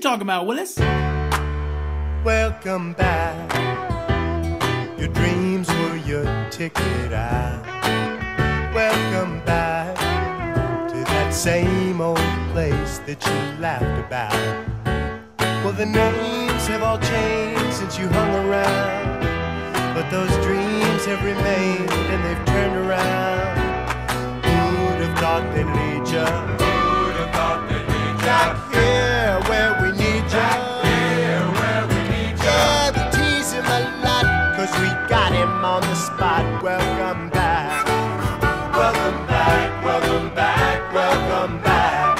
talking about, Willis? Welcome back. Your dreams were your ticket out. Welcome back to that same old place that you laughed about. Well, the names have all changed since you hung around. But those dreams have remained and they've turned around. Who'd have thought they'd lead ya? Welcome back. Welcome back, welcome back, welcome back.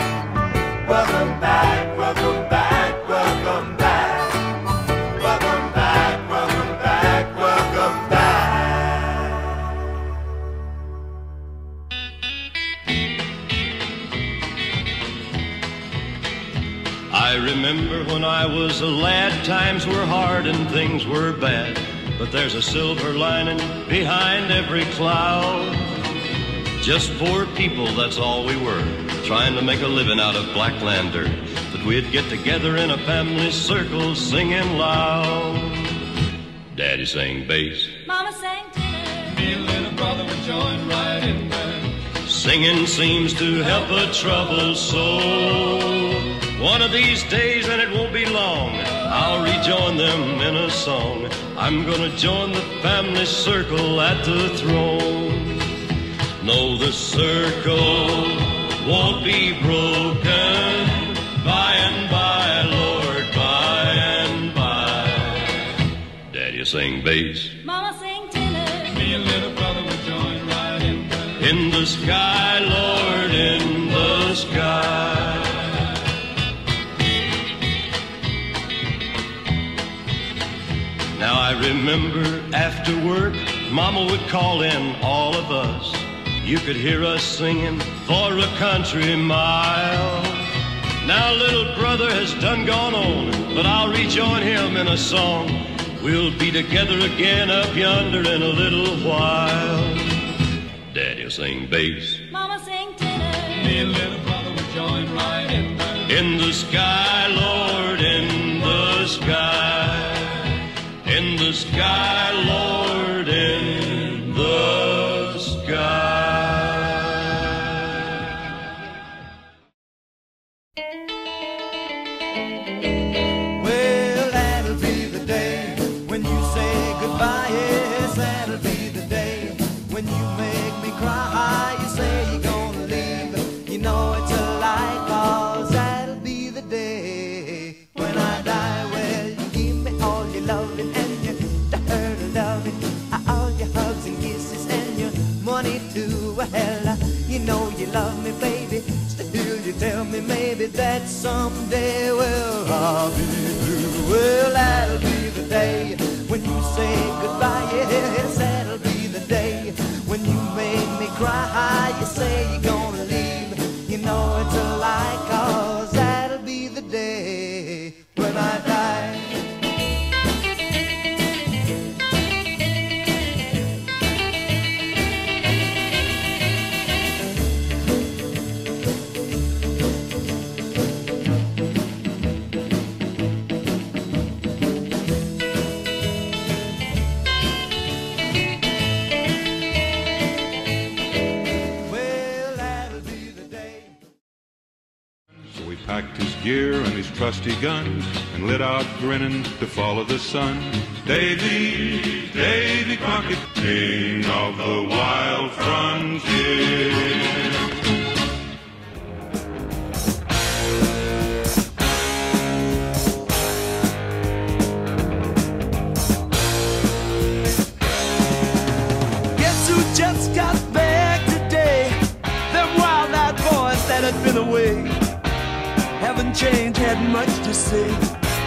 Welcome back, welcome back, welcome back. Welcome back. I remember when I was a lad, times were hard and things were bad. But there's a silver lining behind every cloud. Just poor people, that's all we were, trying to make a living out of black dirt. But we'd get together in a family circle singing loud. Daddy sang bass, Mama sang tenor. Me and little brother would join right in there. Singing seems to help a troubled soul. One of these days, and it won't be long, I'll rejoin them in a song. I'm gonna join the family circle at the throne. No, the circle won't be broken by and by, Lord, by and by. Daddy sing bass. Mama sang tenor. Me and little brother would join right in. In the sky, Lord, in the sky. I remember after work, Mama would call in all of us. You could hear us singing for a country mile. Now little brother has done gone on, but I'll rejoin him in a song. We'll be together again up yonder in a little while. Daddy'll sing bass. Mama sang tenor. Me and little brother would join right in there. In the sky, Lord, when I die. You give me all your loving and your loving, all your hugs and kisses and your money too. You know you love me, baby. Still, you tell me maybe that someday, well, I'll be through. Well, that'll be the day when you say goodbye. Trusty gun and lit out grinning to follow the sun. Davy, Davy Crockett, king of the wild frontier. Guess who haven't had much to say.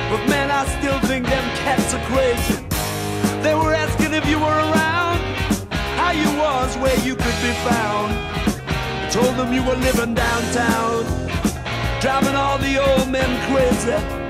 But man, I still think them cats are crazy. They were asking if you were around, how you was, where you could be found. I told them you were living downtown, driving all the old men crazy.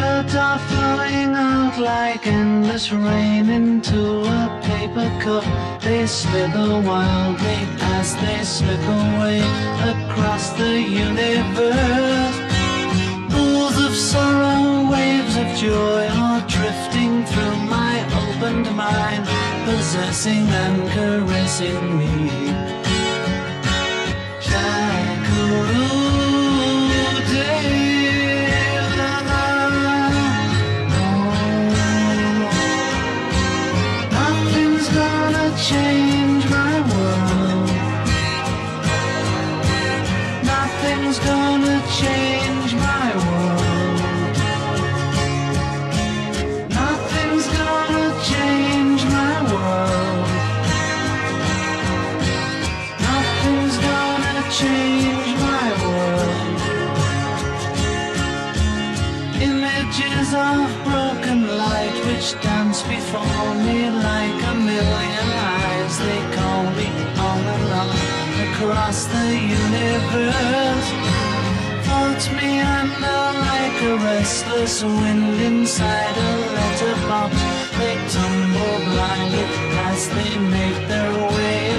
That are flowing out like endless rain into a paper cup. They slither wildly as they slip away across the universe. Pools of sorrow, waves of joy are drifting through my opened mind, possessing and caressing me. Nothing's Images of broken light which dance before me like a million eyes. They call me on and on across the universe. Floats me under like a restless wind inside a letterbox. They tumble blindly as they make their way